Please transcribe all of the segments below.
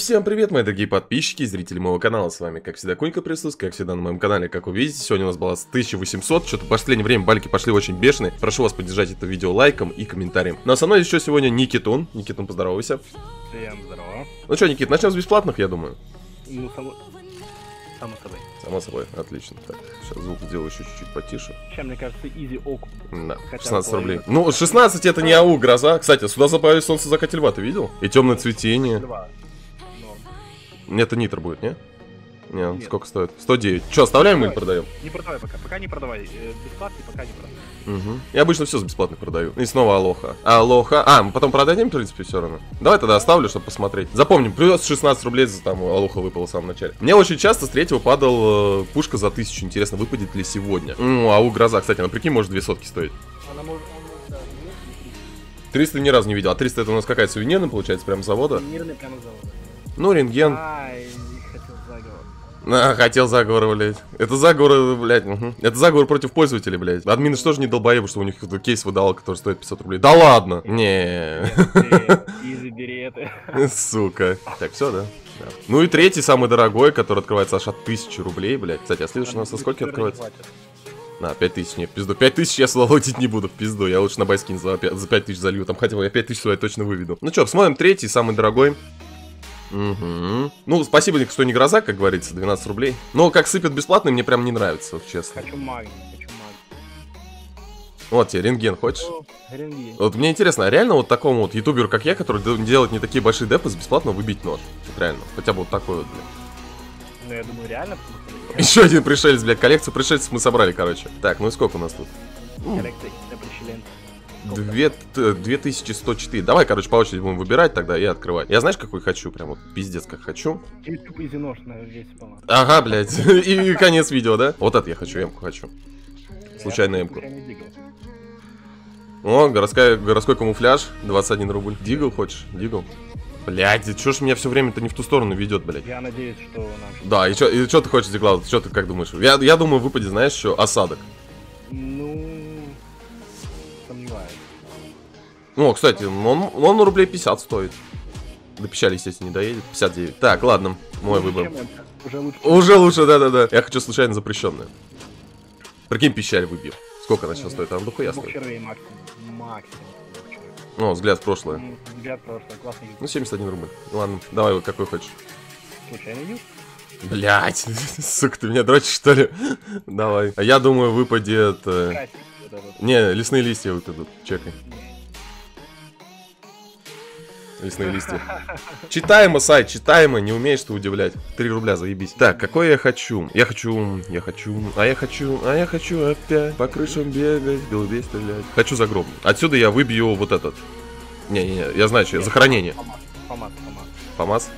Всем привет, мои дорогие подписчики и зрители моего канала. С вами, как всегда, Кунька присутствует, как всегда, на моем канале. Как вы видите, сегодня у нас было 1800. Что-то в последнее время бальки пошли очень бешеные. Прошу вас поддержать это видео лайком и комментарием. Ну а со мной еще сегодня Никитун. Никитун, поздоровайся. Всем здорово. Ну что, Никит, начнем с бесплатных, я думаю. Ну, само... Само собой. Само собой, отлично. Так, сейчас звук сделаю еще чуть-чуть потише. Чем, мне кажется, изи ок. Да, Хотя 16 бы рублей. Ну, 16 это не АУ, гроза. Кстати, сюда забавили солнце закат льва, ты видел? И темное цветение. Два. Это нитр будет, не? Не, Нет. сколько стоит? 109. Че, оставляем или продаем? Не продавай пока. Пока не продавай. Э, Бесплатный пока не продавай. Угу. Я обычно все за бесплатно продаю. И снова алоха. Алоха. А, мы потом продадим, в принципе, все равно. Давай тогда оставлю, чтобы посмотреть. Запомним, плюс 16 рублей за там алоха выпала в самом начале. Мне очень часто с третьего падал э, пушка за тысячу. Интересно, выпадет ли сегодня? Ну, ау, гроза, кстати, она прикинь, может две сотки стоить. Она может... он может, да, нет, не 300 ни разу не видел. А 300 это у нас какая-то сувенирная, получается, прям завода. Мирный прямо завода. Ну, рентген. Хотел заговор. А, хотел заговор, блядь. Это заговор, блядь. мгм. Это заговор против пользователей, блядь. Админы что же не долбоебы, что у них кейс выдавал, который стоит 500 рублей. Да ладно! Не. Это. Сука. Так, все, да? Да. Ну и третий, самый дорогой, который открывается аж от 1000 рублей, блядь. Кстати, а следующий у нас со сколько открывается? На, 5000, не, в пизду. 5000 я сюда лотить не буду, в пизду. Я лучше на байскин за, пя- за 5000 залью. Там хотя бы я 5000 сюда точно выведу. Ну что, посмотрим третий, самый дорогой. Угу. Ну, спасибо, что не гроза, как говорится, 12 рублей. Но как сыпет бесплатно, мне прям не нравится, вот честно. Хочу магний, хочу магний. Вот тебе, рентген хочешь? О, рентген. Вот мне интересно, а реально вот такому вот ютуберу, как я, который делает не такие большие депы, бесплатно выбить нож? Вот реально. Хотя бы вот такой вот, блядь. Ну, я думаю, реально. Еще один пришелец, блядь, коллекцию пришельцев мы собрали, короче. Так, ну и сколько у нас тут? Коллекция не прищелен. Две, т- 2104. Давай, короче, по очереди будем выбирать тогда и открывать. Я знаешь, какой хочу? Прям вот пиздец, как хочу. Ага, блядь. И конец видео, да? Вот это я хочу, эмку хочу. Случайно эмку. О, городская, городской камуфляж, 21 рубль. Дигл хочешь? Дигл? Блядь, чё ж меня все время-то не в ту сторону ведет, блядь? Я надеюсь, что нам... Да, и чё ты хочешь, Диклауд? Чё ты как думаешь? Я, я думаю, выпадет, знаешь, что осадок. Ну... Ну, кстати, он, он рублей 50 стоит. До печали, естественно, не доедет. 59. Так, ладно, мой Ну, выбор. Уже лучше. Уже лучше, да-да-да. Я хочу случайно запрещенное. Прикинь, пищаль выбью. Сколько она сейчас стоит? Она дохуя Двух стоит. максимум. Максимум. двух червей. Ну, взгляд в прошлое. Взгляд прошлое, классный Ну, 71 рубль. Ладно, давай, вот какой хочешь. Случайный юг? Блять, сука, ты меня дрочишь, что ли? Давай. А я думаю, выпадет... э. Не, лесные листья выпадут. Чекай. Лесные листья. Читаемо, сайт, читаемо, не умеешь ты удивлять. 3 рубля, заебись. Так, какой я хочу? Я хочу, я хочу, а я хочу, а я хочу опять по крышам бегать, голубей стрелять. Хочу загробный. Отсюда я выбью вот этот. Не-не-не, я знаю, что я. Захоронение. Фомат, фомат. ФАМАС?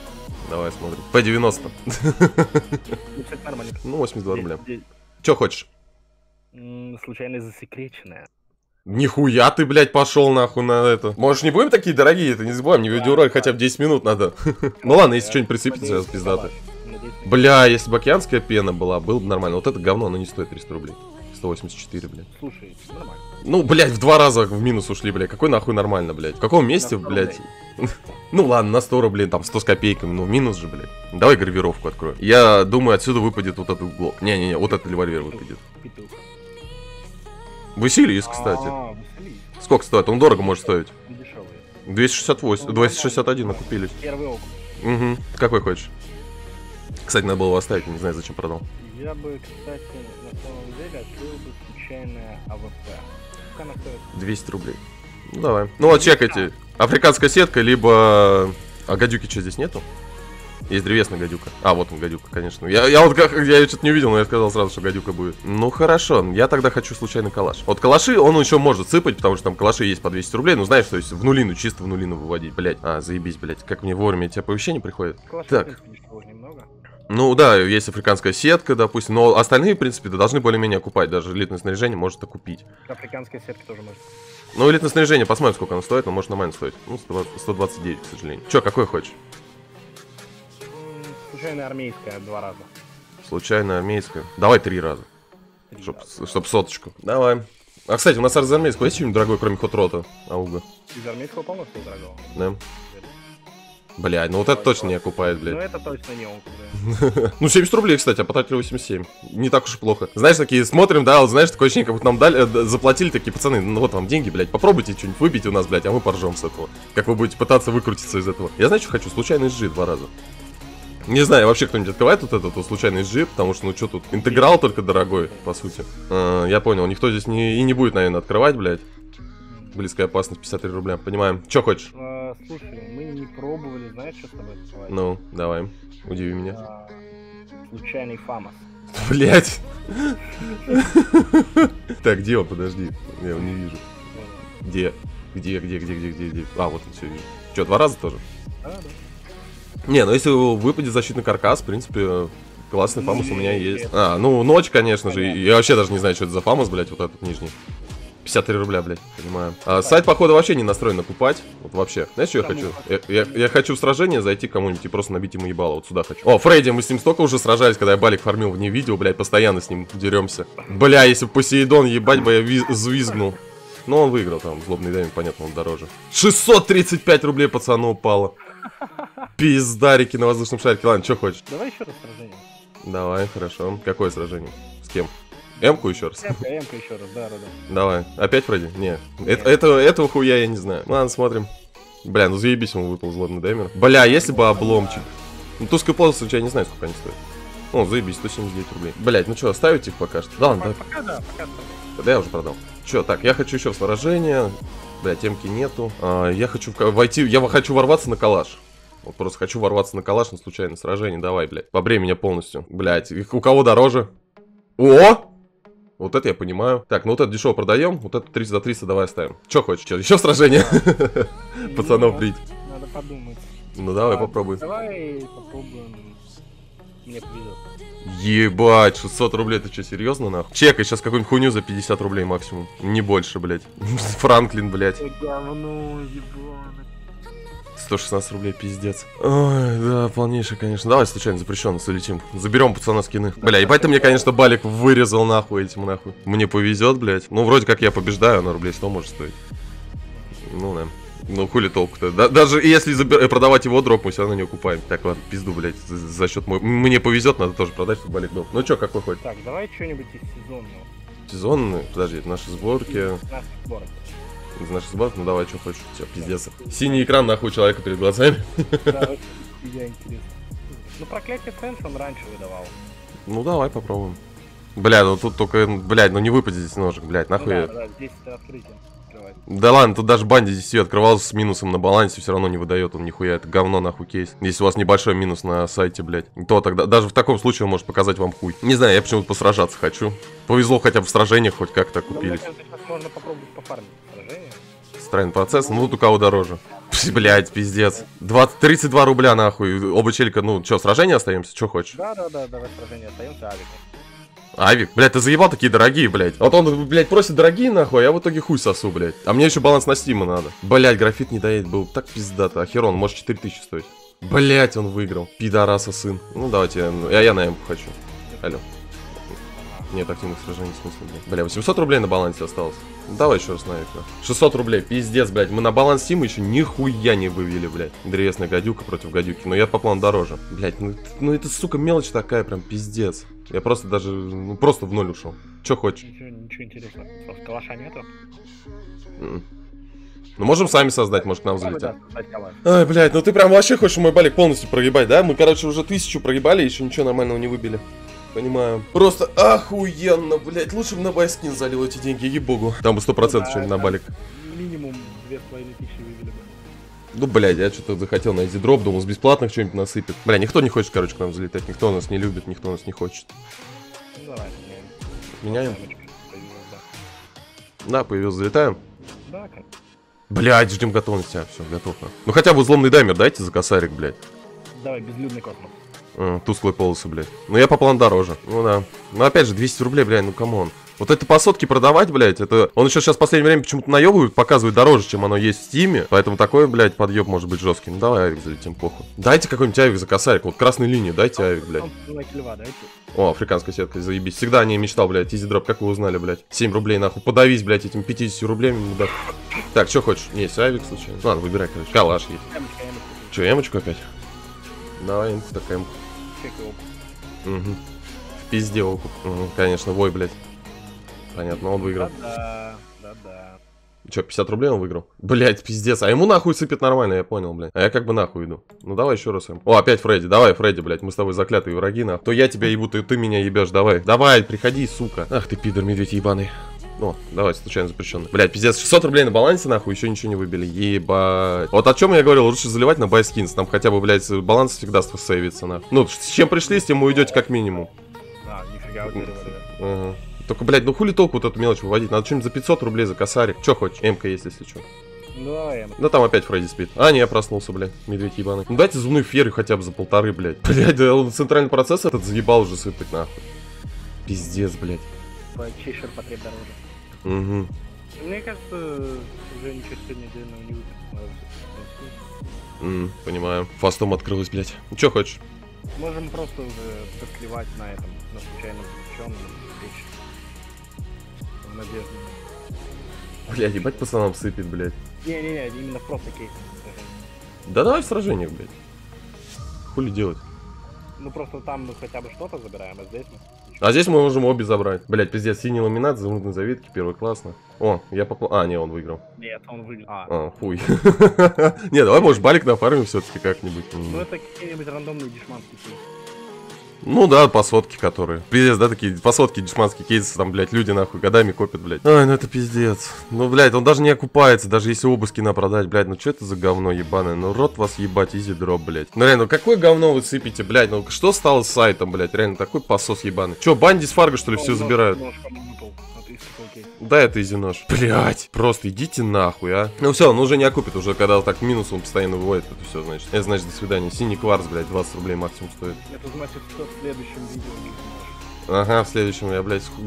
Давай смотрим. P90. Ну, кстати, нормально. Ну, 82 рубля. Здесь- здесь, Че хочешь? Случайно засекреченная. Нихуя ты, блядь, пошел нахуй на это. Может, не будем такие дорогие, это не забываем, не видеоролик хотя бы 10 минут надо. Ну ладно, если что-нибудь присыпется, Надеюсь, пиздато. Бля, если бы океанская пена была, было бы нормально. Вот это говно, оно не стоит 300 рублей. 184, блядь. Слушай, нормально. Ну, блядь, в два раза в минус ушли, блядь. Какой нахуй нормально, блядь? В каком месте, На 100 блядь? Ну ладно, на 100 рублей, там 100 с копейками, ну минус же, блядь. Давай гравировку открою. Я думаю, отсюда выпадет вот этот блок. Не-не-не, вот этот револьвер выпадет. Есть, кстати. А, веселись. Сколько стоит? Он дорого может стоить. Дешевый. 268, 261 окупились. Первый окуп. Угу. Какой хочешь? Кстати, надо было его оставить, не знаю, зачем продал. Я бы, кстати, на самом деле открыл бы случайное АВП. Сколько она стоит? 200 рублей. Ну давай. Ну вот чекайте. Африканская сетка, либо... А гадюки что, здесь нету? Есть древесная гадюка. А, вот он, гадюка, конечно. Я, я вот как, я ее что-то не увидел, но я сказал сразу, что гадюка будет. Ну хорошо, я тогда хочу случайный калаш. Вот калаши он еще может сыпать, потому что там калаши есть по 200 рублей. Ну знаешь, то есть в нулину, чисто в нулину выводить, блять. А, заебись, блять. Как мне вовремя эти оповещения приходят. Калаш, Так. в принципе, дешевых немного. Ну да, есть африканская сетка, допустим, но остальные, в принципе, да, должны более-менее окупать. Даже элитное снаряжение может окупить. Африканская сетка тоже может. Ну, элитное снаряжение, посмотрим, сколько оно стоит, но может нормально стоит. Ну, 120 129, к сожалению. Че, какой хочешь? Случайная армейская два раза. Случайно армейская. Давай три раза, Три чтоб, раза. чтоб соточку. Давай. А, кстати, у нас из армейского есть что-нибудь дорогое, кроме хотрота? Ауга, Из армейского полно всего дорогого. да? Блядь, ну вот это точно не окупает, Ну блядь. это точно не да. Ну, 70 рублей, кстати, а потратили 87. Не так уж и плохо. Знаешь, такие смотрим, да, вот знаешь, такое ощущение, как будто нам дали, э, заплатили такие пацаны, ну вот вам деньги, блядь, попробуйте что-нибудь выпить у нас, блядь, а мы поржем с этого. Как вы будете пытаться выкрутиться из этого. Я знаю, что хочу, случайный SG два раза. Не знаю, вообще кто-нибудь открывает вот этот вот случайный SG, потому что, ну что тут, интеграл только дорогой, по сути. А, я понял, никто здесь не, и не будет, наверное, открывать, блядь. Близкая опасность, 53 рубля, понимаем. Че хочешь? А, Слушай, мы не пробовали, знаешь, что с тобой открывать? Ну, давай, удиви меня. А, Случайный фамос. Блять. Так, где он? Подожди. Я его не вижу. Где? Где, где, где, где, где, где? А, вот он все вижу. Че, два раза тоже? Да, да. Не, ну если выпадет защитный каркас, в принципе, классный фамус у меня есть. А, ну, ночь, конечно же. Я вообще даже не знаю, что это за фамус, блять, вот этот нижний. 53 рубля, блядь, понимаю. А, сайт, походу, вообще не настроен накупать. Вот вообще. Знаешь, что я хочу? Я, я- я хочу в сражение зайти к кому-нибудь и просто набить ему ебало. Вот сюда хочу. О, Фредди, мы с ним столько уже сражались, когда я балик фармил вне видео, блядь, постоянно с ним деремся. Бля, если бы Посейдон, ебать бы я ви- взвизгнул. Но он выиграл там, злобный дайм, понятно, он дороже. 635 рублей пацану упало. Пиздарики на воздушном шарике. Ладно, что хочешь? Давай еще раз сражение. Давай, хорошо. Какое сражение? С кем? Эмку еще раз? Эмка, эмка еще раз, да, да, да. Давай. Опять Фредди? Не. Это, этого, этого хуя я не знаю. Ладно, смотрим. Бля, ну заебись ему выпал злобный даймер. Бля, если бы обломчик. Ну, туская полоса, я не знаю, сколько они стоят. О, заебись, 179 рублей. Блять, ну что, оставить их пока что? Да, ладно. Пока да, пока да. Да я уже продал. Че, так, я хочу еще в сражение. Бля, темки нету. А, я хочу войти, я хочу ворваться на калаш. Вот просто хочу ворваться на калаш на случайное сражение. Давай, блядь. Побрей меня полностью. Блять, у кого дороже? О! Вот это я понимаю. Так, ну вот это дешево продаем, вот это 300 за 300 давай оставим. Че хочешь, че, еще сражение? Пацанов брить. Надо подумать. Ну давай, попробуй. Давай попробуем. Мне повезет. Ебать, 600 рублей, ты что, серьезно, нахуй? Чекай сейчас какую-нибудь хуйню за 50 рублей максимум. Не больше, блядь. Франклин, блядь. Говно, ебаное. 116 рублей, пиздец. Ой, да, полнейший, конечно. Давай случайно запрещенно залетим. Заберем пацана скины. Бля, ебать ты мне, конечно, балик вырезал нахуй этим нахуй. Мне повезет, блядь. Ну, вроде как я побеждаю, на рублей 100 может стоить. Ну, да. Ну, хули толку-то. Да- даже если забер- э, продавать его дроп, мы все равно не окупаем. Так, ладно, пизду, блядь, за, за счет мой... Мне повезет, надо тоже продать, чтобы балик был. Ну, чё, какой хоть? Так, давай что-нибудь из сезонного. Сезонный? Подожди, это наши сборки. Из наших сборок. Из наших сборок, ну давай, что хочешь. Все, пиздец. Синий экран, нахуй, человека перед глазами. Да, я интересно. Ну, проклятие Фрэнс он раньше выдавал. Ну давай попробуем. Бля, ну тут только, блядь, ну не выпадет здесь ножик, блядь, Ну нахуй. да, я- да, здесь это открытие открывать. Да ладно, тут даже банди здесь её открывал с минусом на балансе, все равно не выдает он нихуя, это говно нахуй кейс. Если у вас небольшой минус на сайте, блядь, то тогда, даже в таком случае он может показать вам хуй. Не знаю, я почему-то посражаться хочу. Повезло хотя бы в сражениях, хоть как-то Ну, купились. кажется, сейчас можно попробовать пофармить сражение. Странный процесс, ну тут у кого дороже. Пс, Блядь, пиздец. 20, 32 рубля нахуй, оба челика, ну что, сражение остаемся, что хочешь? Да, да, да, давай сражение остаемся авиком. Авик, блядь, ты заебал такие дорогие, блядь. Вот он, блядь, просит дорогие, нахуй, а я в итоге хуй сосу, блядь. А мне еще баланс на стима надо. Блядь, графит не доедет, был так пиздато. Ахерон, может 4000 стоить. Блядь, он выиграл. Пидораса сын. Ну, давайте, я, я на М хочу. Алло. Нет, активных сражений смысла, блядь. Бля, 800 рублей на балансе осталось. Давай еще раз на нахуй. 600 рублей, пиздец, блядь. Мы на баланс Сима еще нихуя не вывели, блядь. Древесная гадюка против гадюки. Но я по плану дороже. Блядь, ну, ну это, сука, мелочь такая, прям пиздец. Я просто даже, ну, просто в ноль ушел. Че хочешь? Ничего, ничего интересного. Калаша нету? М. Ну, можем сами создать, может, к нам залетят. Ай, блядь, ну ты прям вообще хочешь мой балик полностью проебать, да? Мы, короче, уже тысячу проебали, еще ничего нормального не выбили. Понимаю. Просто охуенно, блядь. Лучше бы на байскин залил эти деньги, ей-богу. Там бы сто процентов Да, что-нибудь на балик. Минимум две с половиной тысячи вывели бы. Ну, блядь, я что-то захотел найти дроп, думал, с бесплатных что-нибудь насыпет. Бля, никто не хочет, короче, к нам залетать. Никто нас не любит, никто нас не хочет. Ну, давай, меняем. Меняем? Да, появился, залетаем. Да, как- Блядь, ждем готовности. А, все, готов. на. Ну, хотя бы взломный даймер дайте за косарик, блядь. давай, безлюдный космос. А, тусклые полосы, блядь. Ну я по плану дороже. Ну да. Ну опять же, 200 рублей, блядь, ну come on. Вот это по сотке продавать, блядь, это... Он еще сейчас в последнее время почему-то наебывает, показывает дороже, чем оно есть в стиме. Поэтому такой, блядь, подъеб может быть жесткий. Ну давай авик залетим, похуй. Дайте какой-нибудь авик за косарик. Вот красной линии, дайте авик, блядь. О, африканская сетка, заебись. Всегда о ней мечтал, блядь. Изи дроп, как вы узнали, блядь? 7 рублей, нахуй. Подавись, блядь, этим 50 рублями, мудак. Так, что хочешь? Есть авик, случайно. Ладно, выбирай, короче. Калаш есть. Че, эмочку опять? Давай, эмку такая эмку. Чек его. Угу. В пизде окуп. Угу, конечно, вой, блядь. Понятно, он выиграл. Да-да, да-да. Че, 50 рублей он выиграл? Блять, пиздец. А ему нахуй сыпет нормально, я понял, блядь. А я как бы нахуй иду. Ну давай еще раз. Эм. О, опять Фредди. Давай, Фредди, блядь. Мы с тобой заклятые враги, нахуй. То я тебя ебу, то ты меня ебешь. Давай. Давай, приходи, сука. Ах ты, пидор, медведь ебаный. О, давай, случайно запрещенный. Блять, пиздец, 600 рублей на балансе, нахуй, еще ничего не выбили. Ебать. Вот о чем я говорил, лучше заливать на байскинс. Там хотя бы, блядь, баланс всегда сейвится, нахуй. Ну, с чем пришли, с тем уйдете как минимум. А, нифига. Ага. Только, блядь, ну хули толку вот эту мелочь выводить? Надо что-нибудь за 500 рублей за косарик. Че хочешь? МК есть, если что. Ну, давай, Да там опять Фредди спит. А, не, я проснулся, блядь. Медведь ебаный. Ну дайте зубную ферю хотя бы за полторы, блядь. Блядь, да он центральный процесс этот заебал уже сыпать, нахуй. Пиздец, блядь. по чешер потреб дороже. Угу. Мне кажется, уже ничего сегодня отдельного не найти. М, понимаю. Фастом открылась, блядь. Ну чё хочешь? Можем просто уже подклевать на этом, на случайном встрече. В надежде. Блядь, ебать пацанам сыпет, блядь. Не-не-не, именно в просто кейс. Да давай в сражениях, блядь. Хули делать? Ну просто там мы хотя бы что-то забираем, а здесь мы... А здесь мы можем обе забрать. Блядь, пиздец, синий ламинат, замутные завитки, первый классно. О, я поплыл. А, не, он выиграл. Нет, он выглядит... А, А, хуй. Не, давай, может, балик нафармим все-таки как-нибудь. Ну это какие-нибудь рандомные дешманские. Ну да, по сотке которые. Пиздец, да, такие по сотке дешманские кейсы, там, блядь, люди нахуй годами копят, блядь. Ай, ну это пиздец. Ну, блядь, он даже не окупается, даже если оба скина продать, блядь, ну что это за говно ебаное? Ну рот вас ебать, изи дроп, блядь. Ну реально, ну какое говно вы сыпете, блядь, ну что стало с сайтом, блядь, реально, такой посос ебаный. Че, банди с фарго, что ли, все забирают? Нож Да, это изи нож. Блять, просто идите нахуй, а. Ну все, он уже не окупит, уже когда так минус он постоянно выводит, это все, значит. Это значит, до свидания. Синий кварц, блядь, 20 рублей максимум стоит. Это значит, что в следующем видео не. Ага, в следующем я, блядь, ху-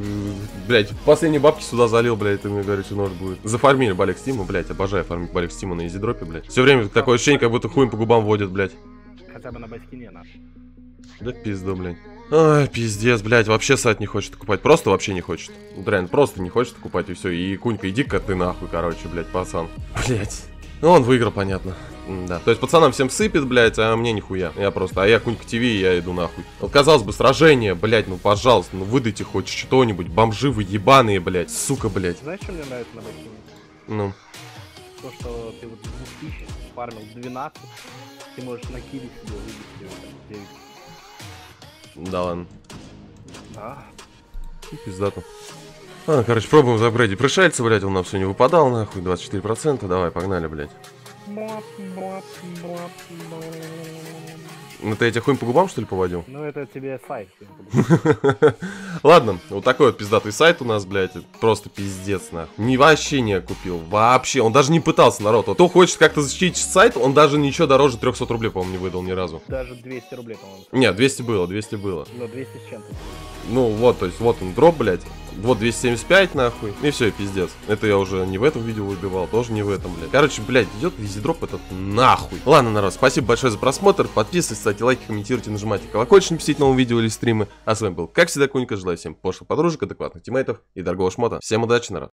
блядь, последние бабки сюда залил, блядь, ты мне говоришь, что нож будет. Зафармили балик стима, блядь, обожаю фармить балик стима на изидропе, блядь. Все время такое ощущение, как будто хуем по губам водят, блядь. Хотя бы на баскине наш. Да пизда, блядь. Ай, пиздец, блядь, вообще сайт не хочет покупать. Просто вообще не хочет. Реально, просто не хочет покупать, и все. И Кунька, иди-ка ты нахуй, короче, блядь, пацан. Блядь. Ну, он выиграл, понятно. Да. То есть пацанам всем сыпет, блядь, а мне нихуя. Я просто, а я Кунька ТВ, я иду нахуй. Вот, казалось бы, сражение, блядь, ну, пожалуйста, ну, выдайте хоть что-нибудь. Бомжи вы ебаные, блядь, сука, блядь. Знаешь, что мне нравится на баскине? Ну, То, что ты вот с 2000 фармил 12, ты можешь на киле себе выбить э, 9. Да ладно. Да. Пиздато. А, короче, пробуем в апгрейде пришельца, блядь, он нам все не выпадал, нахуй, 24%, давай, погнали, блядь. Ну, ты я тебя хуем по губам, что ли, поводил? Ну, это тебе сайт. Ладно, вот такой вот пиздатый сайт у нас, блядь, это просто пиздец, нахуй. Ни вообще не купил, вообще, он даже не пытался, народ. Вот кто хочет как-то защитить сайт, он даже ничего дороже 300 рублей, по-моему, не выдал ни разу. Даже 200 рублей, по-моему. Нет, 200 было, 200 было. Ну, 200 с чем-то. Ну, вот, то есть, вот он, дроп, блядь. Вот 275, нахуй. И все, пиздец. Это я уже не в этом видео выбивал, тоже не в этом, блядь. Короче, блядь, идет дроп этот нахуй. Ладно, народ, спасибо большое за просмотр. Подписывайтесь, ставьте лайки, комментируйте, нажимайте колокольчик, писать новые видео или стримы. А с вами был, как всегда, Кунька. Желаю всем пошлых подружек, адекватных тиммейтов и дорогого шмота. Всем удачи, народ.